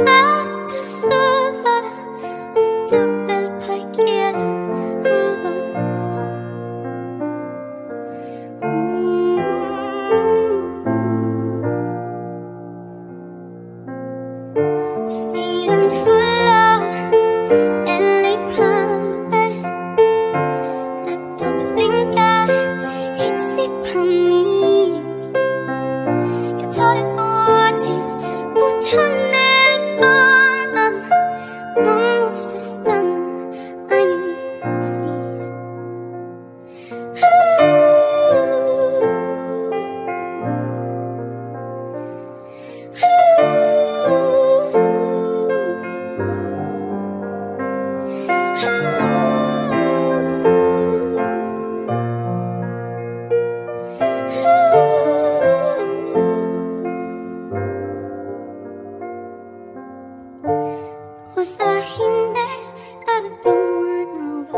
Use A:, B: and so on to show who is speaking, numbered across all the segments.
A: smärta sövare dubbelparkerat huvudstad mm. Fyra Rosa himmel över broarna och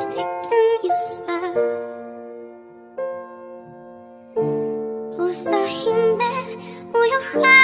A: stycken just svär. Låsta himmel och jag skär